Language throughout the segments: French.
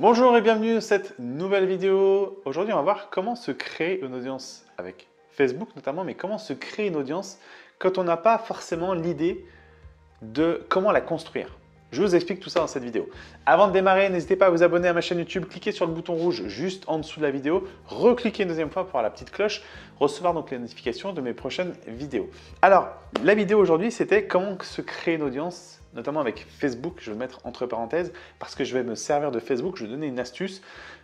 Bonjour et bienvenue dans cette nouvelle vidéo. Aujourd'hui, on va voir comment se créer une audience avec Facebook notamment, mais comment se créer une audience quand on n'a pas forcément l'idée de comment la construire. Je vous explique tout ça dans cette vidéo. Avant de démarrer, n'hésitez pas à vous abonner à ma chaîne YouTube, cliquez sur le bouton rouge juste en dessous de la vidéo, recliquez une deuxième fois pour la petite cloche, recevoir donc les notifications de mes prochaines vidéos. Alors, la vidéo aujourd'hui, c'était comment se créer une audience notamment avec Facebook, je vais mettre entre parenthèses, parce que je vais me servir de Facebook, je vais donner une astuce,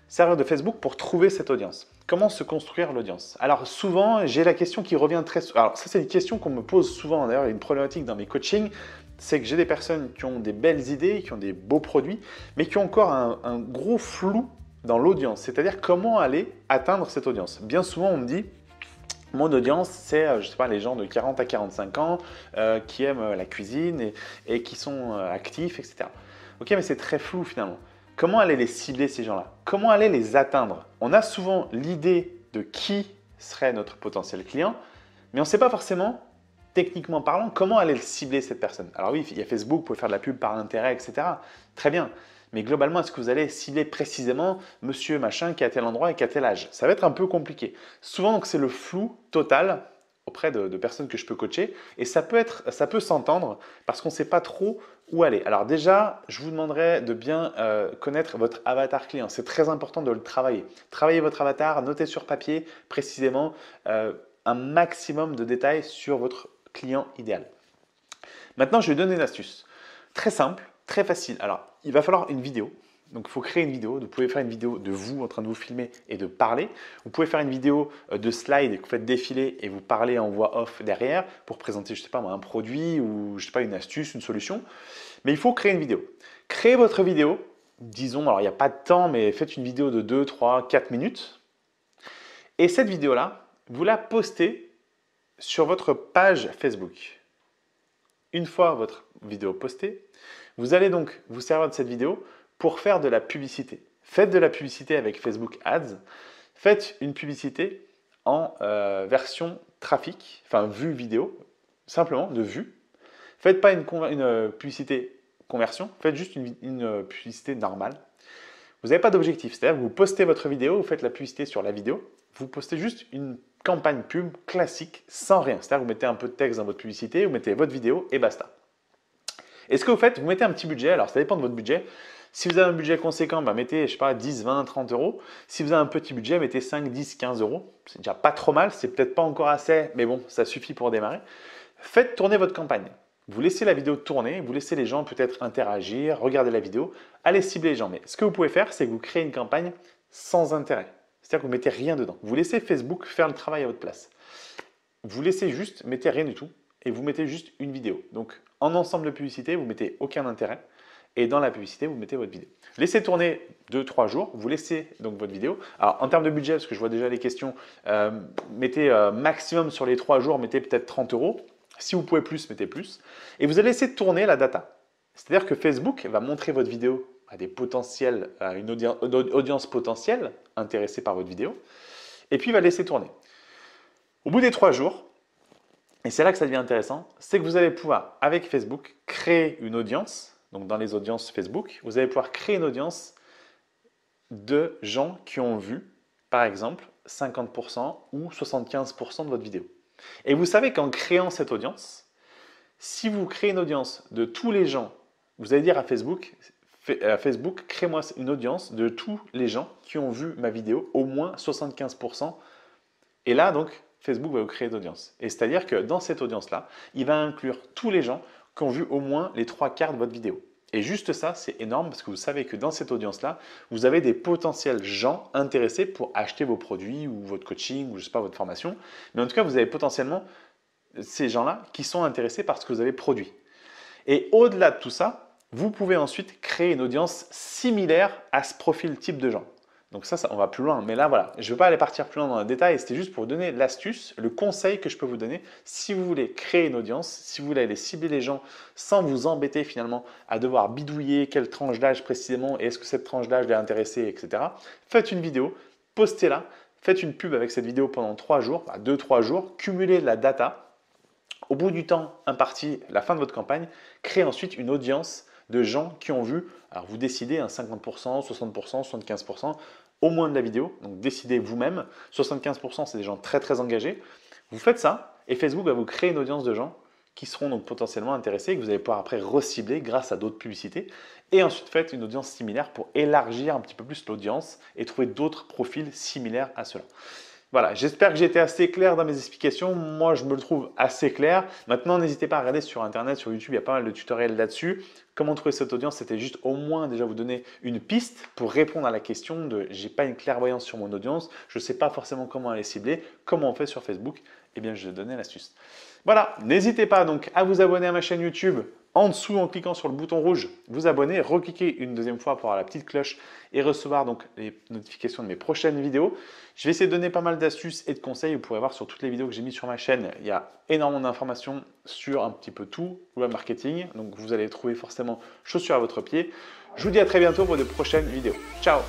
servir de Facebook pour trouver cette audience. Comment se construire l'audience? Alors souvent, j'ai la question qui revient très souvent. Alors ça, c'est une question qu'on me pose souvent, d'ailleurs, une problématique dans mes coachings, c'est que j'ai des personnes qui ont des belles idées, qui ont des beaux produits, mais qui ont encore un, gros flou dans l'audience, c'est-à-dire comment aller atteindre cette audience. Bien souvent, on me dit, mon audience, c'est, euh, je sais pas, les gens de 40 à 45 ans euh, qui aiment euh, la cuisine et, qui sont actifs, etc. Ok, mais c'est très flou finalement. Comment aller les cibler ces gens-là? Comment aller les atteindre? On a souvent l'idée de qui serait notre potentiel client, mais on ne sait pas forcément, techniquement parlant, comment aller cibler cette personne? Alors oui, il y a Facebook, vous pouvez faire de la pub par intérêt, etc. Très bien. Mais globalement, est-ce que vous allez cibler précisément monsieur machin qui est à tel endroit et qui a tel âge? Ça va être un peu compliqué. Souvent, c'est le flou total auprès de, personnes que je peux coacher et ça peut peut s'entendre parce qu'on ne sait pas trop où aller. Alors déjà, je vous demanderai de bien euh, connaître votre avatar client. C'est très important de le travailler. Travaillez votre avatar, notez sur papier précisément euh, un maximum de détails sur votre client idéal. Maintenant, je vais donner une astuce. Très simple, très facile. Alors, il va falloir une vidéo. Donc, il faut créer une vidéo. Vous pouvez faire une vidéo de vous en train de vous filmer et de parler. Vous pouvez faire une vidéo euh, de slide que vous faites défiler et vous parlez en voix off derrière pour présenter, je sais pas un produit ou je sais pas une astuce, une solution. Mais il faut créer une vidéo. Créez votre vidéo. Disons, alors il n'y a pas de temps, mais faites une vidéo de 2, 3, 4 minutes. Et cette vidéo-là, vous la postez sur votre page Facebook. Une fois votre vidéo postée, vous allez donc vous servir de cette vidéo pour faire de la publicité. Faites de la publicité avec Facebook Ads. Faites une publicité en euh, version trafic, enfin vue vidéo, simplement de vue. Faites pas une, euh, publicité conversion, faites juste une, euh, publicité normale. Vous n'avez pas d'objectif, c'est-à-dire vous postez votre vidéo, vous faites la publicité sur la vidéo, vous postez juste une campagne pub classique sans rien. C'est-à-dire vous mettez un peu de texte dans votre publicité, vous mettez votre vidéo et basta. Et ce que vous faites, vous mettez un petit budget? Alors, ça dépend de votre budget. Si vous avez un budget conséquent, bah, mettez, je sais pas, 10, 20, 30 euros. Si vous avez un petit budget, mettez 5, 10, 15 euros. C'est déjà pas trop mal. C'est peut-être pas encore assez, mais bon, ça suffit pour démarrer. Faites tourner votre campagne. Vous laissez la vidéo tourner, vous laissez les gens peut-être interagir, regarder la vidéo, allez cibler les gens. Mais ce que vous pouvez faire, c'est que vous créez une campagne sans intérêt. C'est-à-dire que vous mettez rien dedans. Vous laissez Facebook faire le travail à votre place. Vous laissez juste, mettez rien du tout et vous mettez juste une vidéo. Donc en ensemble de publicité, vous mettez aucun intérêt. Et dans la publicité, vous mettez votre vidéo. Laissez tourner 2-3 jours, vous laissez donc votre vidéo. Alors en termes de budget, parce que je vois déjà les questions, euh, mettez euh, maximum sur les 3 jours, mettez peut-être 30 euros. Si vous pouvez plus, mettez plus. Et vous allez laisser tourner la data. C'est-à-dire que Facebook va montrer votre vidéo à des potentiels, à une audience potentielle intéressée par votre vidéo, et puis il va laisser tourner. Au bout des 3 jours, et c'est là que ça devient intéressant, c'est que vous allez pouvoir, avec Facebook, créer une audience. Donc dans les audiences Facebook, vous allez pouvoir créer une audience de gens qui ont vu, par exemple, 50% ou 75% de votre vidéo. Et vous savez qu'en créant cette audience, si vous créez une audience de tous les gens, vous allez dire à Facebook, Facebook, crée-moi une audience de tous les gens qui ont vu ma vidéo, au moins 75%. Et là, donc, Facebook va vous créer d'audience. Et c'est-à-dire que dans cette audience-là, il va inclure tous les gens qui ont vu au moins les trois quarts de votre vidéo. Et juste ça, c'est énorme parce que vous savez que dans cette audience-là, vous avez des potentiels gens intéressés pour acheter vos produits ou votre coaching ou je sais pas, votre formation. Mais en tout cas, vous avez potentiellement ces gens-là qui sont intéressés par ce que vous avez produit. Et au-delà de tout ça, vous pouvez ensuite créer une audience similaire à ce profil type de gens. Donc ça, on va plus loin. Mais là, voilà, je ne veux pas aller partir plus loin dans le détail. C'était juste pour vous donner l'astuce, le conseil que je peux vous donner. Si vous voulez créer une audience, si vous voulez aller cibler les gens sans vous embêter finalement à devoir bidouiller quelle tranche d'âge précisément et est-ce que cette tranche d'âge les intéresser, etc. Faites une vidéo, postez-la, faites une pub avec cette vidéo pendant 3 jours, 2-3 jours, cumulez la data. Au bout du temps imparti, la fin de votre campagne, créez ensuite une audience de gens qui ont vu. Alors vous décidez, 50%, 60%, 75%, au moins de la vidéo. Donc décidez vous-même. 75% c'est des gens très très engagés. Vous faites ça et Facebook va vous créer une audience de gens qui seront donc potentiellement intéressés que vous allez pouvoir après recibler grâce à d'autres publicités. Et ensuite faites une audience similaire pour élargir un petit peu plus l'audience et trouver d'autres profils similaires à cela. Voilà, j'espère que été assez clair dans mes explications. Moi, je me le trouve assez clair. Maintenant, n'hésitez pas à regarder sur Internet, sur YouTube, il y a pas mal de tutoriels là-dessus. Comment trouver cette audience? C'était juste au moins déjà vous donner une piste pour répondre à la question de j'ai pas une clairvoyance sur mon audience, je ne sais pas forcément comment aller cibler, comment on fait sur Facebook Eh bien, je vais donner l'astuce. Voilà, n'hésitez pas donc à vous abonner à ma chaîne YouTube en dessous en cliquant sur le bouton rouge, vous abonner, recliquer une deuxième fois pour avoir la petite cloche et recevoir donc les notifications de mes prochaines vidéos. Je vais essayer de donner pas mal d'astuces et de conseils. Vous pourrez voir sur toutes les vidéos que j'ai mis sur ma chaîne, il y a énormément d'informations sur un petit peu tout, web marketing. Donc vous allez trouver forcément chaussures à votre pied. Je vous dis à très bientôt pour de prochaines vidéos. Ciao